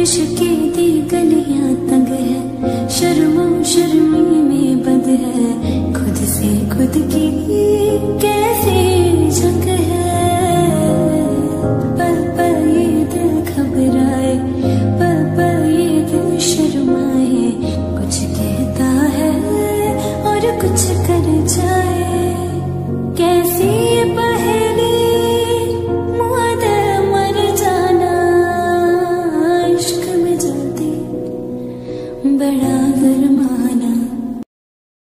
इश्क तंग शर्मी में बंद है। खुद से खुद की कैसे जंग है। पल पल ये घबराए, पल पल ये शर्माए। कुछ कहता है और कुछ कर जाए। कैसे बड़ा ब